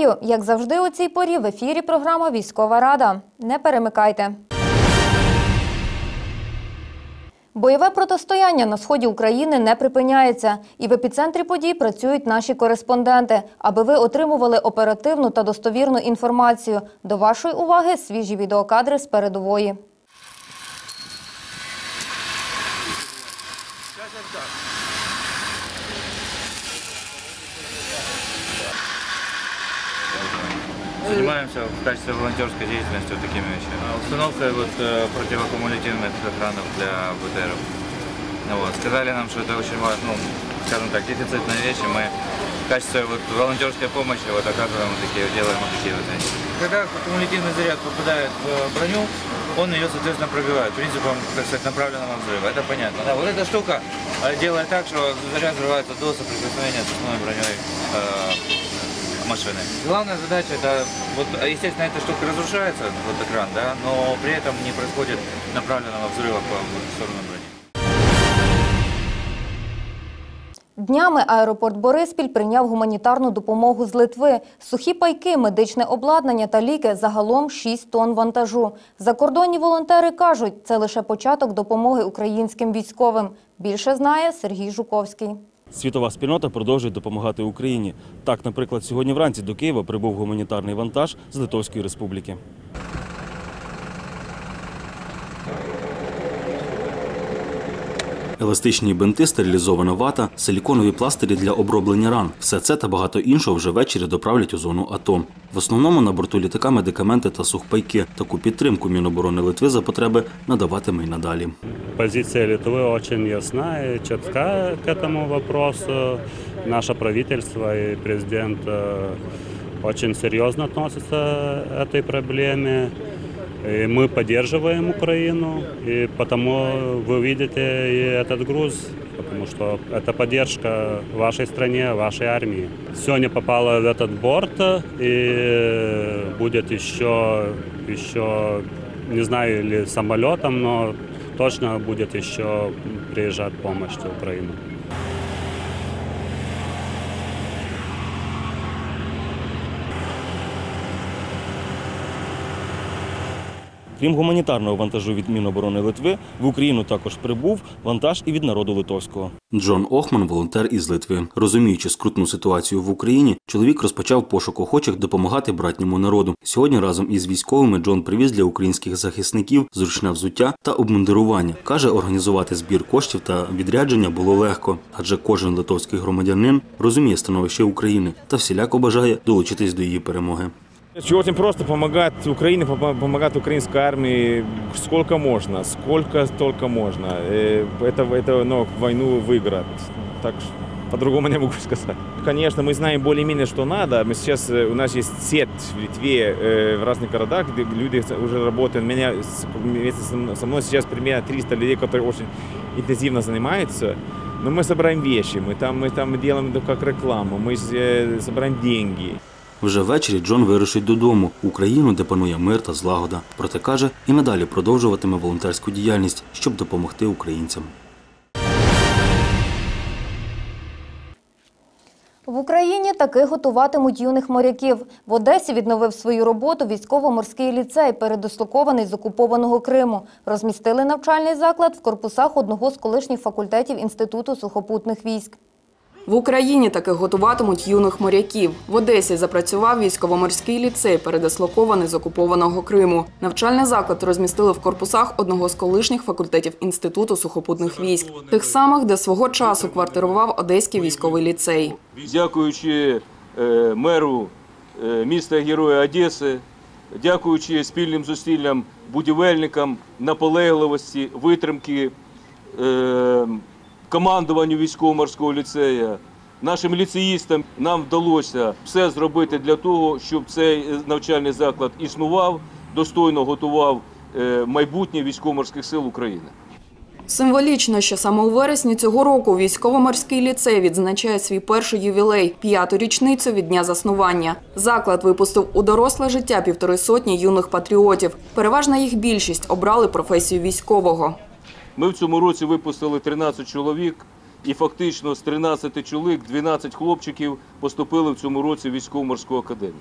Вітаю! Як завжди, у цій порі в ефірі програма Військова Рада. Не перемикайте. Бойове протистояння на сході України не припиняється, і в епіцентрі подій працюють наші кореспонденти, аби ви отримували оперативну та достовірну інформацію. До вашої уваги свіжі відеокадри з передової. Занимаемся в качестве волонтерской деятельности вот такими вещами. А Установка вот, э, противоаккумулятивных экранов для БТРов. Ну Вот. Сказали нам, что это очень важно, ну, скажем так, дефицитная вещь, и мы в качестве вот, волонтерской помощи вот, оказываем вот такие, делаем вот такие вот вещи. Когда аккумулятивный заряд попадает в броню, он ее, соответственно, пробивает принципом, так сказать, направленного взрыва. Это понятно. Да, вот эта штука э, делает так, что заряд взрывается до соприкосновения с основной броней э, машины. Главная задача это, вот, а, естественно, эта штука разрушается, вот экран, да, но при этом не происходит направленного взрыва по в сторону брони. Днями аеропорт Бориспіль прийняв гуманітарну допомогу з Литви. Сухі пайки, медичне обладнання та ліки – загалом 6 тонн вантажу. Закордонні волонтери кажуть, це лише початок допомоги українським військовим. Більше знає Сергій Жуковський. Світова спільнота продовжує допомагати Україні. Так, наприклад, сьогодні вранці до Києва прибув гуманітарний вантаж з Литовської республіки. Еластичні бинти, стерилізована вата, силіконові пластирі для оброблення ран. Все це та багато іншого вже ввечері доправлять у зону АТО. В основному на борту літака медикаменти та сухпайки. Таку підтримку Міноборони Литви за потреби надаватиме й надалі. Позиция Литвы очень ясна и четка к этому вопросу. Наше правительство и президент э, очень серьезно относятся к этой проблеме. И мы поддерживаем Украину, и потому вы видите и этот груз, потому что это поддержка вашей стране, вашей армии. Сегодня попало в этот борт, и будет еще, еще не знаю, или самолетом, но точно будет еще приезжать помощь в Украину. Крім гуманітарного вантажу від Міноборони Литви, в Україну також прибув вантаж і від народу литовського. Джон Охман, волонтер із Литви. Розуміючи скрутну ситуацію в Україні, чоловік розпочав пошук охочих допомагати братньому народу. Сьогодні разом із військовими Джон привіз для українських захисників зручне взуття та обмундирування. Каже, організувати збір коштів та відрядження було легко, адже кожен литовський громадянин розуміє становище України та всіляко бажає долучитись до її перемоги. Очень просто помогать Украине, пом- помогать украинской армии сколько можно, сколько только можно. Э, Это, это ну, войну выиграть. Так что по-другому не могу сказать. Конечно, мы знаем более-менее, что надо. Мы сейчас, э, у нас есть сеть в Литве, э, в разных городах, где люди уже работают. Меня вместе со мной- сейчас примерно 300 людей, которые очень интенсивно занимаются. Но мы собираем вещи, мы там, мы там делаем это как рекламу, мы э, собираем деньги. Вже ввечері Джон вирушить додому Україну, де панує мир та злагода. Проте каже, і надалі продовжуватиме волонтерську діяльність, щоб допомогти українцям. В Україні таки готуватимуть юних моряків. В Одесі відновив свою роботу військово-морський ліцей, передислокований з окупованого Криму. Розмістили навчальний заклад в корпусах одного з колишніх факультетів Інституту сухопутних військ. В Україні таки готуватимуть юних моряків. В Одесі запрацював військово-морський ліцей, передислокований з окупованого Криму. Навчальний заклад розмістили в корпусах одного з колишніх факультетів Інституту сухопутних військ, тих самих, де свого часу квартирував Одеський військовий ліцей. дякуючи е, меру е, міста Героя Одеси, дякуючи спільним зусиллям будівельникам, наполегливості, витримки, е, командуванню військово-морського ліцею, нашим ліцеїстам нам вдалося все зробити для того, щоб цей е, навчальний заклад існував, достойно готував е, майбутнє військово-морських сил України. Символічно, що саме у вересні цього року військово-морський ліцей відзначає свій перший ювілей – п'яту річницю від дня заснування. Заклад випустив у доросле життя півтори сотні юних патріотів. Переважна їх більшість обрали професію військового. Ми в цьому році випустили 13 чоловік, І фактично з 13 чоловік 12 хлопчиків поступили в цьому році в військово-морську академію.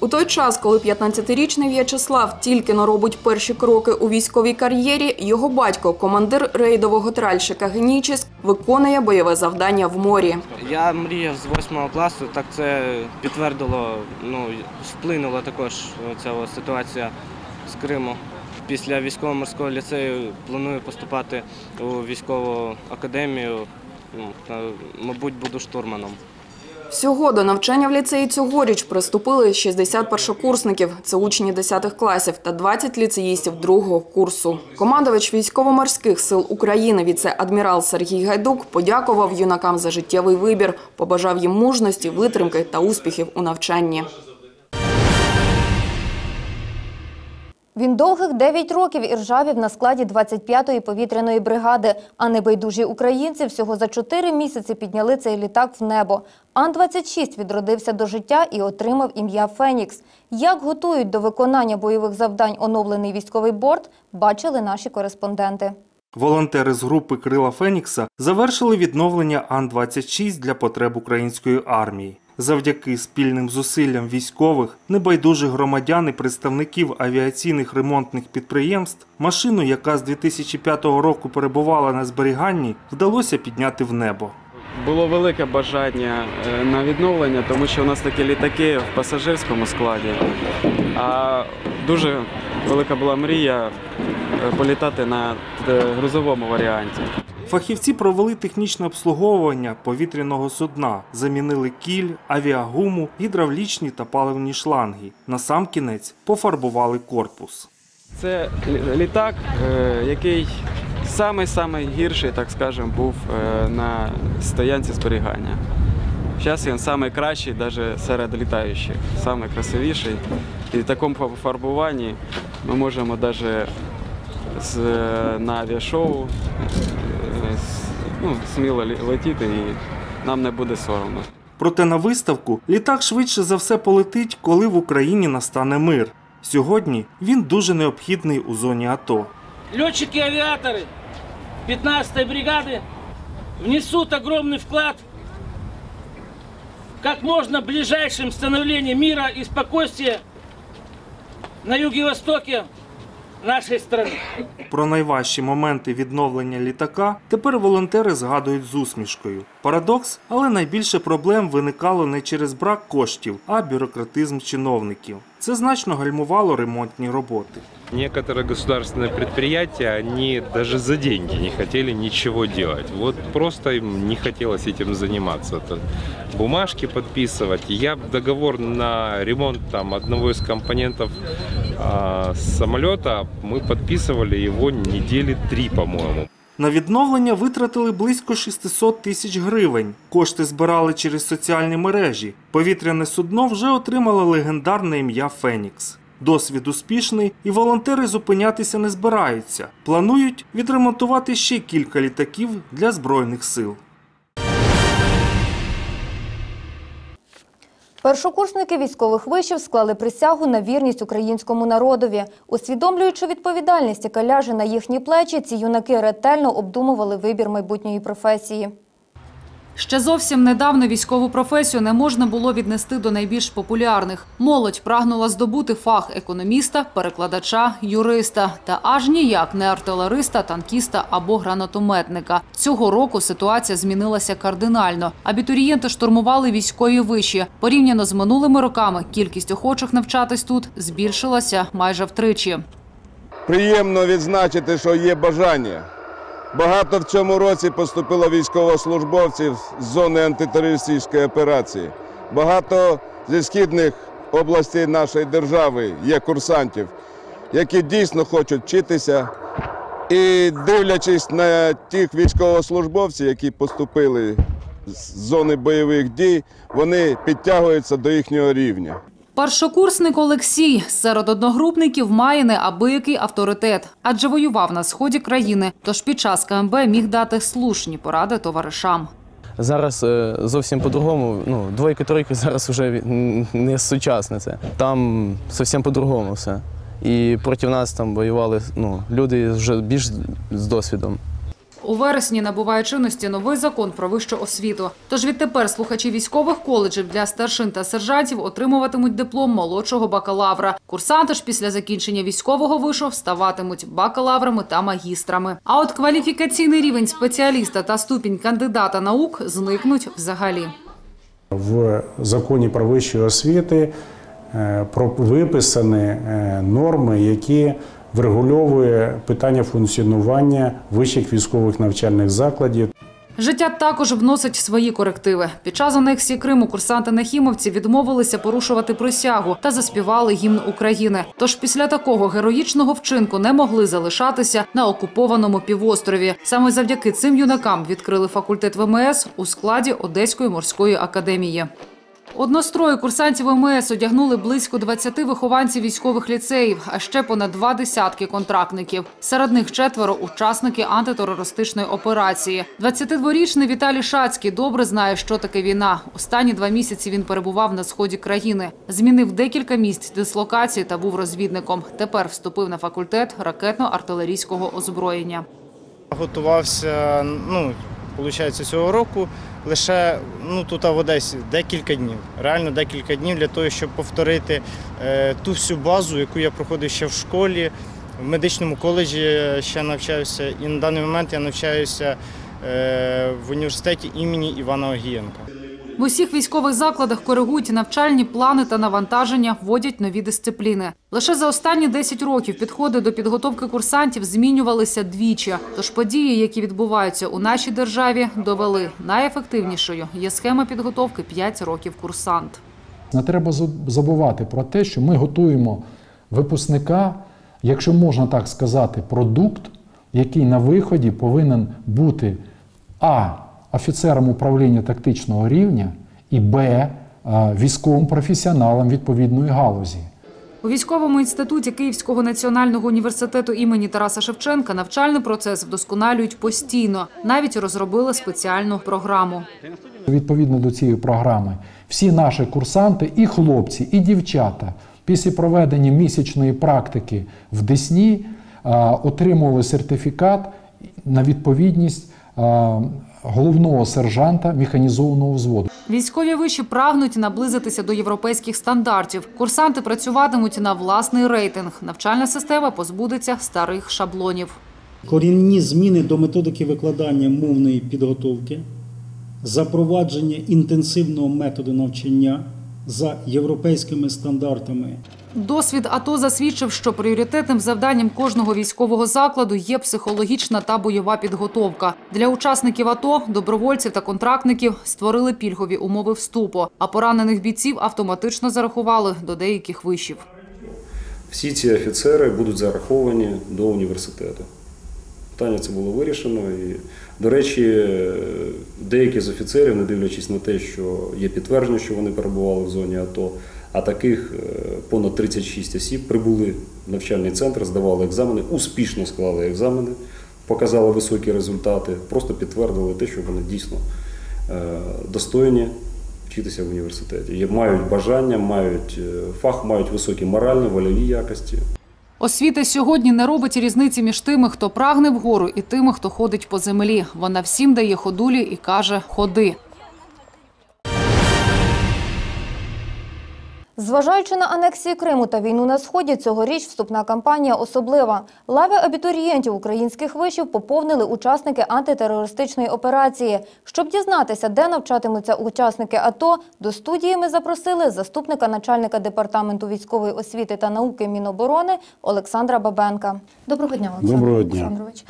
У той час, коли 15-річний В'ячеслав тільки но робить перші кроки у військовій кар'єрі, його батько, командир рейдового тральщика Генічіс, виконує бойове завдання в морі. Я мріяв з 8 класу, так це підтвердило, ну, вплинула також ця ситуація з Криму. Після військово-морського ліцею планую поступати у військову академію. Ну, мабуть, буду штурманом. Всього до навчання в ліцеї цьогоріч приступили 60 першокурсників. Це учні 10 класів та 20 ліцеїстів другого курсу. Командувач військово-морських сил України, віце-адмірал Сергій Гайдук, подякував юнакам за життєвий вибір, побажав їм мужності, витримки та успіхів у навчанні. Він довгих 9 років іржавів на складі 25-ї повітряної бригади, а небайдужі українці всього за 4 місяці підняли цей літак в небо. Ан-26 відродився до життя і отримав ім'я «Фенікс». Як готують до виконання бойових завдань оновлений військовий борт, бачили наші кореспонденти. Волонтери з групи Крила Фенікса завершили відновлення Ан-26 для потреб української армії. Завдяки спільним зусиллям військових, небайдужих громадян і представників авіаційних ремонтних підприємств, машину, яка з 2005 року перебувала на зберіганні, вдалося підняти в небо. Було велике бажання е, на відновлення, тому що у нас такі літаки в пасажирському складі. А дуже велика була мрія е, політати на е, грузовому варіанті. Фахівці провели технічне обслуговування повітряного судна, замінили кіль, авіагуму, гідравлічні та паливні шланги. Насамкінець пофарбували корпус. Це літак, е, який самий-самий гірший, так скажемо, був е, на стоянці зберігання. Зараз він найкращий навіть серед літаючих, найкрасивіший. І в такому фарбуванні ми можемо навіть на авіашоу е, ну, сміло лі- летіти і нам не буде соромно. Проте на виставку літак швидше за все полетить, коли в Україні настане мир. Сьогодні він дуже необхідний у зоні АТО. Летчики-авиаторы 15-й бригады внесут огромный вклад в как можно ближайшем становлении мира и спокойствия на юге-востоке нашей країни. Про найважчі моменти відновлення літака тепер волонтери згадують з усмішкою. Парадокс, але найбільше проблем виникало не через брак коштів, а бюрократизм чиновників. Це значно гальмувало ремонтні роботи. Некоторые государственные предприятия, они даже за деньги не хотели ничего делать. Вот просто им не хотелось этим заниматься. Это бумажки подписывать. Я договор на ремонт там, одного из компонентов а, самолета, мы подписывали его недели три, по-моему. На відновлення витратили близько 600 тисяч гривень. Кошти збирали через соціальні мережі. Повітряне судно вже отримало легендарне ім'я Фенікс. Досвід успішний, і волонтери зупинятися не збираються. Планують відремонтувати ще кілька літаків для збройних сил. Першокурсники військових вишів склали присягу на вірність українському народові. Усвідомлюючи відповідальність, яка ляже на їхні плечі, ці юнаки ретельно обдумували вибір майбутньої професії. Ще зовсім недавно військову професію не можна було віднести до найбільш популярних. Молодь прагнула здобути фах економіста, перекладача, юриста та аж ніяк не артилериста, танкіста або гранатометника. Цього року ситуація змінилася кардинально. Абітурієнти штурмували військові виші. Порівняно з минулими роками кількість охочих навчатись тут збільшилася майже втричі. Приємно відзначити, що є бажання. Багато в цьому році поступило військовослужбовців з зони антитерористичної операції. Багато зі східних областей нашої держави є курсантів, які дійсно хочуть вчитися. І дивлячись на тих військовослужбовців, які поступили з зони бойових дій, вони підтягуються до їхнього рівня. Першокурсник Олексій серед одногрупників має неабиякий авторитет, адже воював на сході країни. Тож під час КМБ міг дати слушні поради товаришам. Зараз е, зовсім по-другому. Ну, двойки-тройки зараз вже не сучасне це. Там зовсім по-другому все. І проти нас там воювали ну, люди вже більш з досвідом. У вересні набуває чинності новий закон про вищу освіту. Тож відтепер слухачі військових коледжів для старшин та сержантів отримуватимуть диплом молодшого бакалавра. Курсанти ж після закінчення військового вишу ставатимуть бакалаврами та магістрами. А от кваліфікаційний рівень спеціаліста та ступінь кандидата наук зникнуть взагалі. В законі про вищу освіти е, виписані е, норми, які врегульовує питання функціонування вищих військових навчальних закладів. Життя також вносить свої корективи. Під час анексії Криму курсанти-нахімовці відмовилися порушувати присягу та заспівали гімн України. Тож після такого героїчного вчинку не могли залишатися на окупованому півострові. Саме завдяки цим юнакам відкрили факультет ВМС у складі Одеської морської академії. Однострої курсантів МС одягнули близько 20 вихованців військових ліцеїв, а ще понад два десятки контрактників. Серед них четверо учасники антитерористичної операції. 22-річний Віталій Шацький добре знає, що таке війна. Останні два місяці він перебував на сході країни, змінив декілька місць дислокації та був розвідником. Тепер вступив на факультет ракетно-артилерійського озброєння. Готувався, ну, цього року лише ну, тут в Одесі декілька днів. Реально декілька днів для того, щоб повторити е, ту всю базу, яку я проходив ще в школі. В медичному коледжі ще навчаюся, і на даний момент я навчаюся е, в університеті імені Івана Огієнка. В усіх військових закладах коригують навчальні плани та навантаження, вводять нові дисципліни. Лише за останні 10 років підходи до підготовки курсантів змінювалися двічі. Тож події, які відбуваються у нашій державі, довели найефективнішою є схема підготовки 5 років курсант. Не треба забувати про те, що ми готуємо випускника, якщо можна так сказати, продукт, який на виході повинен бути а. Офіцером управління тактичного рівня і б. а, військовим професіоналом відповідної галузі. У військовому інституті Київського національного університету імені Тараса Шевченка навчальний процес вдосконалюють постійно. Навіть розробили спеціальну програму. Відповідно до цієї програми, всі наші курсанти, і хлопці, і дівчата, після проведення місячної практики в Десні а, отримували сертифікат на відповідність а, головного сержанта механізованого взводу. Військові виші прагнуть наблизитися до європейських стандартів. Курсанти працюватимуть на власний рейтинг. Навчальна система позбудеться старих шаблонів. Корінні зміни до методики викладання мовної підготовки, запровадження інтенсивного методу навчання за європейськими стандартами. Досвід АТО засвідчив, що пріоритетним завданням кожного військового закладу є психологічна та бойова підготовка. Для учасників АТО, добровольців та контрактників створили пільгові умови вступу, а поранених бійців автоматично зарахували до деяких вишів. Всі ці офіцери будуть зараховані до університету. Питання це було вирішено. І, до речі, деякі з офіцерів, не дивлячись на те, що є підтвердження, що вони перебували в зоні АТО, а таких е, понад 36 осіб прибули в навчальний центр, здавали екзамени, успішно склали екзамени, показали високі результати, просто підтвердили те, що вони дійсно е, достойні вчитися в університеті. Мають бажання, мають е, фах, мають високі моральні, вольові якості. Освіта сьогодні не робить різниці між тими, хто прагне вгору, і тими, хто ходить по землі. Вона всім дає ходулі і каже «ходи». Зважаючи на анексію Криму та війну на сході, цьогоріч вступна кампанія особлива. Лави абітурієнтів українських вишів поповнили учасники антитерористичної операції. Щоб дізнатися, де навчатимуться учасники АТО, до студії ми запросили заступника начальника департаменту військової освіти та науки Міноборони Олександра Бабенка. Доброго дня, Олександр Доброго дня. Олександрович.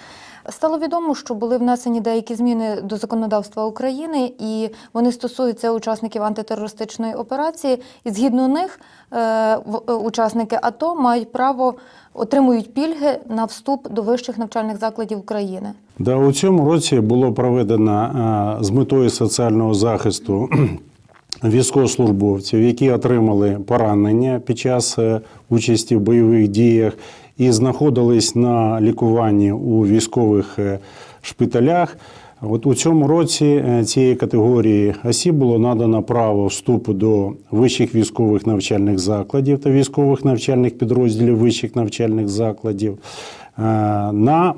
Стало відомо, що були внесені деякі зміни до законодавства України, і вони стосуються учасників антитерористичної операції. І згідно них, е, е, учасники АТО мають право отримують пільги на вступ до вищих навчальних закладів України. Да, у цьому році було проведено з метою соціального захисту військовослужбовців, які отримали поранення під час е, участі в бойових діях і знаходились на лікуванні у військових е, шпиталях. От у цьому році е, цієї категорії осіб було надано право вступу до вищих військових навчальних закладів та військових навчальних підрозділів вищих навчальних закладів е, на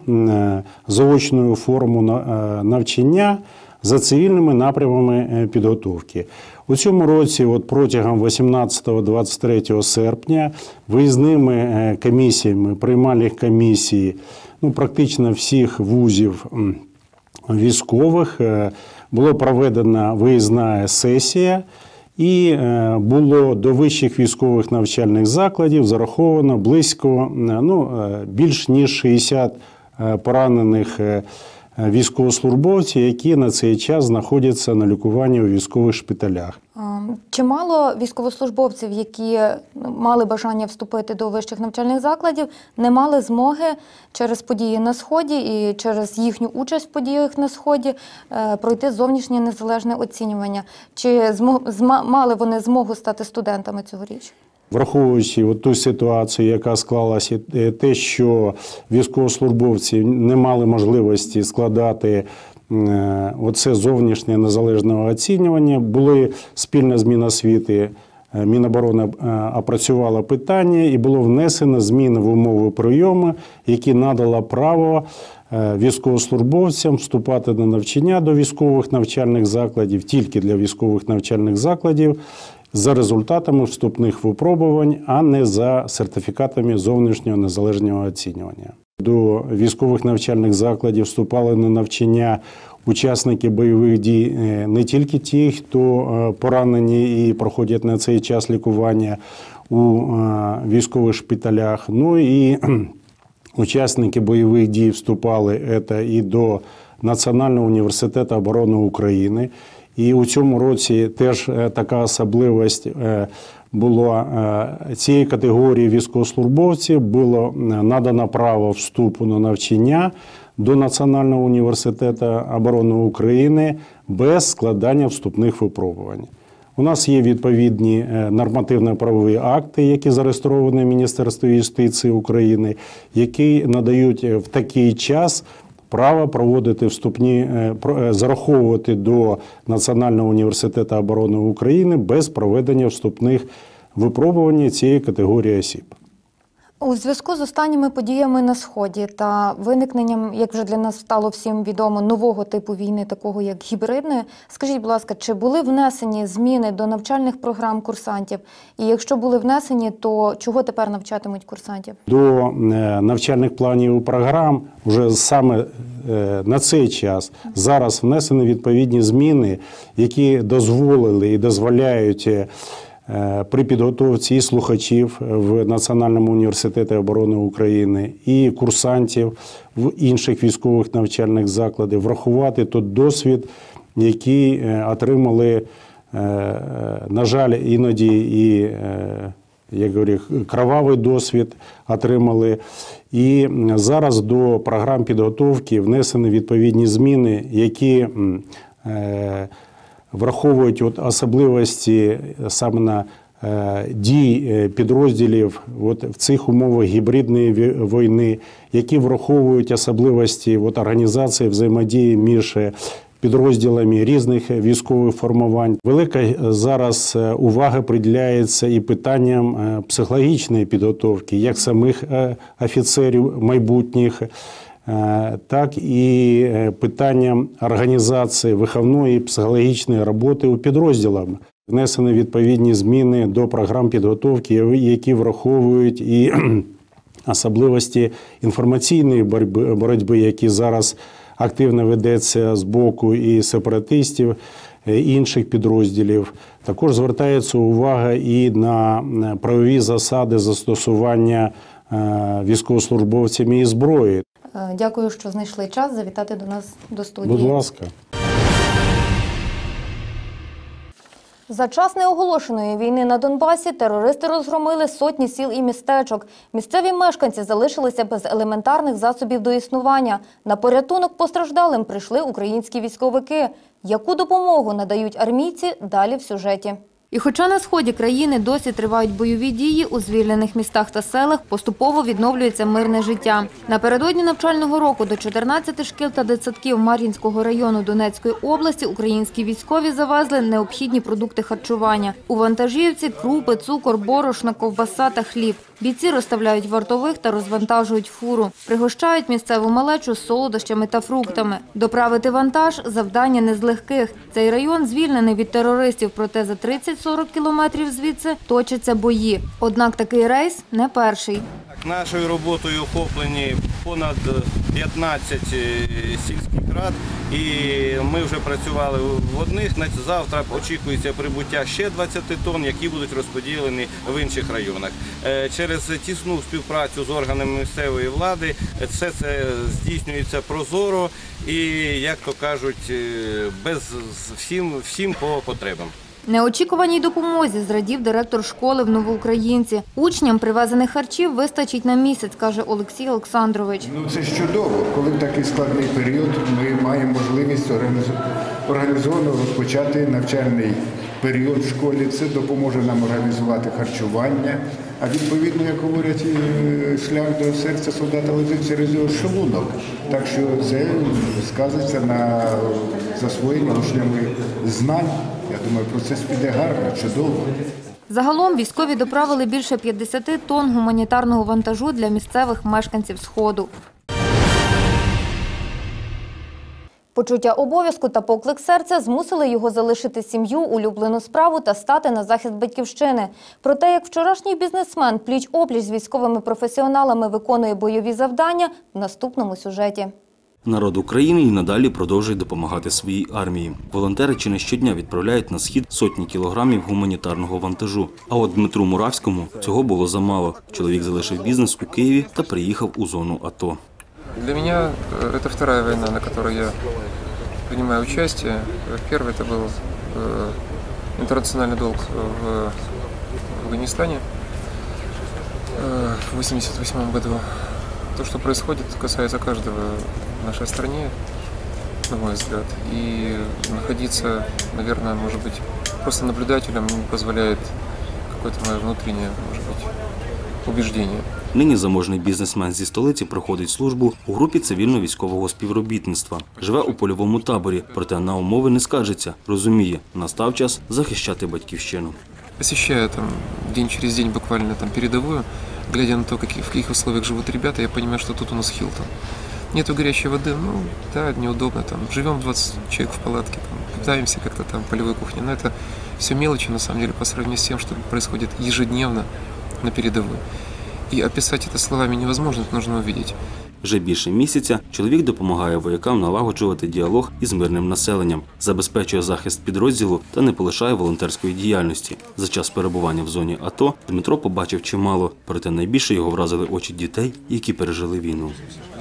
заочну форму на- навчання за цивільними напрямами е, підготовки. У цьому році, от протягом 18-23 серпня, виїзними е, комісіями, приймальних комісій, ну, практично всіх вузів військових е, було проведена виїзна сесія. І було до вищих військових навчальних закладів зараховано близько ну, більш ніж 60 е, поранених е, військовослужбовців, які на цей час знаходяться на лікуванні у військових шпиталях. Чимало військовослужбовців, які ну, мали бажання вступити до вищих навчальних закладів, не мали змоги через події на сході і через їхню участь в подіях на сході е, пройти зовнішнє незалежне оцінювання. Чи мали вони змогу стати студентами цьогоріч? Враховуючи ту ситуацію, яка склалася, е, те, що військовослужбовці не мали можливості складати е, оце зовнішнє незалежне оцінювання, були спільна з Міносвіти. е, Міноборони опрацювала питання і було внесено зміни в умови прийому, які надала право військовослужбовцям вступати на навчання до військових навчальних закладів тільки для військових навчальних закладів за результатами вступних випробувань, а не за сертифікатами зовнішнього незалежного оцінювання. До військових навчальних закладів вступали на навчання учасники бойових дій е, не тільки ті, хто е, поранені і проходять на цей час лікування у е, військових шпиталях, ну і учасники бойових дій вступали це і до Національного університету оборони України. І у цьому році теж е, така особливість е, була е, цієї категорії військовослужбовців було надано право вступу на навчання до Національного університету оборони України без складання вступних випробувань. У нас є відповідні нормативно-правові акти, які зареєстровані в юстиції України, які надають в такий час право проводити вступні, е, е, зараховувати до Національного університету оборони України без проведення вступних випробувань цієї категорії осіб. У зв'язку з останніми подіями на сході та виникненням, як вже для нас стало всім відомо, нового типу війни, такого як гібридної, скажіть, будь ласка, чи були внесені зміни до навчальних програм курсантів? І якщо були внесені, то чого тепер навчатимуть курсантів? До е, навчальних планів і програм вже саме е, на цей час зараз внесені відповідні зміни, які дозволили і дозволяють. Е, При підготовці і слухачів в Національному університеті оборони України і курсантів в інших військових навчальних закладах врахувати той досвід, який е, отримали, е, на жаль, іноді і як говорю, кровавий досвід отримали. І зараз до програм підготовки внесені відповідні зміни, які враховують от особливості саме на е, дій е, підрозділів от в цих умовах гібридної війни, які враховують особливості от організації взаємодії між е, підрозділами різних військових формувань. Велика е, зараз е, увага приділяється і питанням е, психологічної підготовки, як самих е, офіцерів майбутніх. Е, Так і е, питанням організації виховної психологічної роботи у підрозділах. Внесені відповідні зміни до програм підготовки, які враховують і особливості інформаційної боротьби, які зараз активно ведеться з боку і сепаратистів, е, інших підрозділів. Також звертається увага і на правові засади застосування військовослужбовцями і зброї. Е, Дякую, що знайшли час завітати до нас до студії. Будь ласка. За час неоголошеної війни на Донбасі терористи розгромили сотні сіл і містечок. Місцеві мешканці залишилися без елементарних засобів до існування. На порятунок постраждалим прийшли українські військовики. Яку допомогу надають армійці? Далі в сюжеті. І хоча на сході країни досі тривають бойові дії, у звільнених містах та селах поступово відновлюється мирне життя. Напередодні навчального року до 14 шкіл та дитсадків Мар'їнського району Донецької області українські військові завезли необхідні продукти харчування. У вантажівці крупи, цукор, борошна, ковбаса та хліб. Бійці розставляють вартових та розвантажують фуру. Пригощають місцеву малечу солодощами та фруктами. Доправити вантаж – завдання не з легких. Цей район звільнений від терористів, проте за 30-40 кілометрів звідси точаться бої. Однак такий рейс не перший. Нашою роботою охоплені понад 15 сільських рад, і ми вже працювали в одних. Завтра очікується прибуття ще 20 тонн, які будуть розподілені в інших районах. Е, Через тісну співпрацю з органами місцевої влади е, все це здійснюється прозоро і, як то кажуть, е, без всім, всім по потребам. Неочікуваній допомозі зрадів директор школи в Новоукраїнці. Учням привезених харчів вистачить на місяць, каже Олексій Олександрович. Ну це чудово, коли в такий складний період ми маємо можливість організовано розпочати навчальний період в школі. Це допоможе нам організувати харчування. А відповідно, як говорять, е, шлях до серця солдата лежить через його шлунок. Так що це сказується на засвоєнні учнями знань. Я думаю, процес піде гарно, чудово. Загалом військові доправили більше 50 тонн гуманітарного вантажу для місцевих мешканців Сходу. Почуття обов'язку та поклик серця змусили його залишити сім'ю, улюблену справу та стати на захист батьківщини. Про те, як вчорашній бізнесмен пліч-опліч з військовими професіоналами виконує бойові завдання в наступному сюжеті. Народ України і надалі продовжує допомагати своїй армії. Волонтери чи не щодня відправляють на схід сотні кілограмів гуманітарного вантажу. А от Дмитру Муравському цього було замало. Чоловік залишив бізнес у Києві та приїхав у зону АТО. Для меня э, это вторая война, на которой я принимаю участие. Первый это был э, интернациональный долг в Афганистане э, в 1988 году. То, что происходит, касается каждого в нашей стране, на мой взгляд. И находиться, наверное, может быть, просто наблюдателем не позволяет какое-то мое внутреннее, может быть, убеждение. Нині заможний бізнесмен зі столиці проходить службу у групі цивільно-військового співробітництва. Живе у польовому таборі, проте на умови не скаржиться. Розуміє, настав час захищати батьківщину. Посещая там день через день буквально там передовую, глядя на то, в каких условиях живут ребята, я понимаю, что тут у нас Хилтон. Нету горячей воды, ну да, неудобно там. Живем 20 человек в палатке, там, питаемся как-то там полевой кухней. Но это все мелочи на самом деле по сравнению с тем, что происходит ежедневно на передовой. И описать это словами невозможно, это нужно увидеть. Вже більше місяця чоловік допомагає воякам налагоджувати діалог із мирним населенням, забезпечує захист підрозділу та не полишає волонтерської діяльності. За час перебування в зоні АТО Дмитро побачив чимало, проте найбільше його вразили очі дітей, які пережили війну.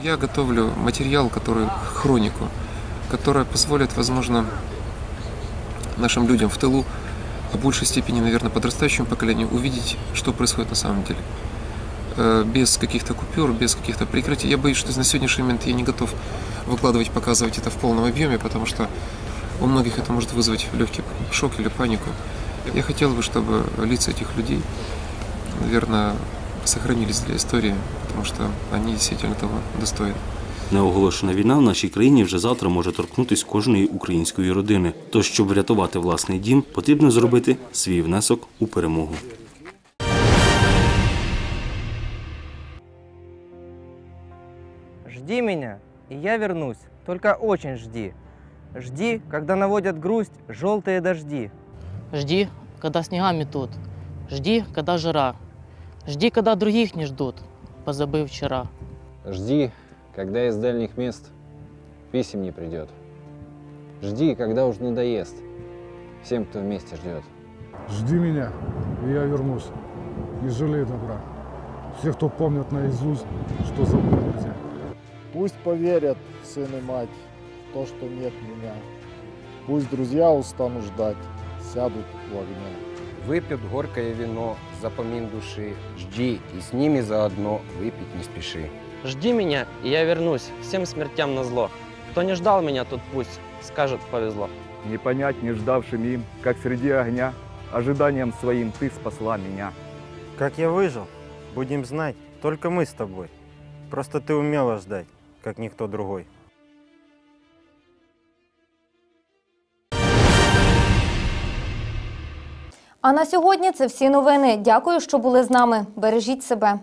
Я готовлю материал, который хронику, которая позволит, возможно, нашим людям в тылу, а В большей степени, наверное, подрастающему поколению, увидеть, что происходит на самом деле. Э, Без каких-то купюр, без каких-то прикрытий. Я боюсь, что на сегодняшний момент я не готов выкладывать, показывать это в полном объеме, потому что у многих это может вызвать легкий шок или панику. Я хотел бы, чтобы лица этих людей, наверное, сохранились для истории, потому что они действительно того достойны. Неоголошена війна в нашій країні вже завтра може торкнутись кожної української родини. Тож, щоб врятувати власний дім, потрібно зробити свій внесок у перемогу. Жди меня, и я вернусь. Только очень жди. Жди, когда наводят грусть желтые дожди. Жди, когда снега метут. Жди, когда жара. Жди, когда других не ждут, позабыв вчера. Жди, когда из дальних мест писем не придет. Жди, когда уж надоест всем, кто вместе ждет. Жди меня, и я вернусь. Не жалей добра. Все, кто помнят наизусть, что забыть нельзя. Пусть поверят сын и мать в то, что нет меня. Пусть друзья устанут ждать, сядут у огня. Выпьют горькое вино, запомин души. Жди, и с ними заодно выпить не спеши. Жди меня, и я вернусь, всем смертям на зло. Кто не ждал меня, тот пусть скажет повезло. Не понять не ждавшим им, как среди огня ожиданиям своим ты спасла меня. Как я выжил, будем знать только мы с тобой. Просто ты умела ждать, как никто другой. А на сьогодні це всі новини. Дякую, що були з нами. Бережіть себе.